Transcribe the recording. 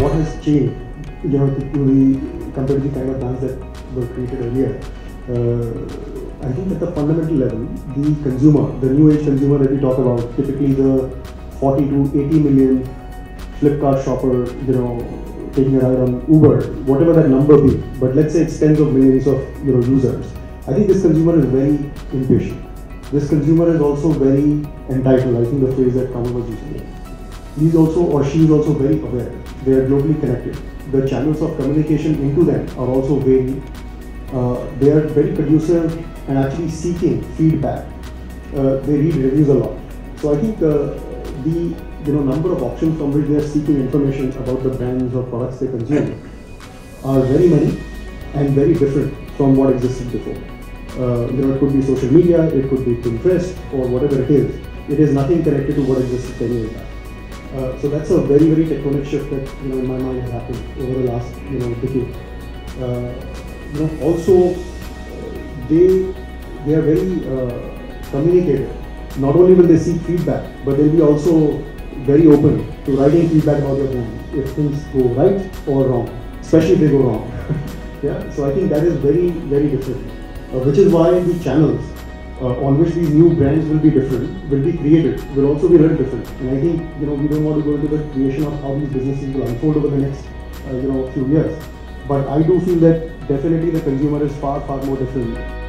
what has changed, you know, to, the compared to the kind of brands that were created earlier. Uh, I think at the fundamental level, the consumer, the new age consumer that we talk about, typically the 40 to 80 million Flipkart shopper, you know, taking a ride on Uber, whatever that number be, but let's say it's tens of millions of you know users. I think this consumer is very impatient. This consumer is also very entitled. I think the phrase that Kamal was using. He's also or she is also very aware. They are globally connected. The channels of communication into them are also very. Uh, they are very conducive and actually seeking feedback. Uh, they read reviews a lot. So I think uh, the you know number of options from which they are seeking information about the brands or products they consume are very many and very different from what existed before. Uh, you know, it could be social media, it could be Pinterest, or whatever it is. It is nothing connected to what existed 10 years back. Uh, so that's a very, very tectonic shift that you know in my mind has happened over the last you know decade. Uh, you know, also they they are very uh, communicative. Not only will they seek feedback, but they'll be also very open to writing feedback about your brand if things go right or wrong, especially if they go wrong. yeah, so I think that is very, very different, uh, which is why the channels uh, on which these new brands will be different, will be created, will also be little different. And I think you know we don't want to go into the creation of how these businesses will unfold over the next uh, you know few years. But I do feel that definitely the consumer is far, far more different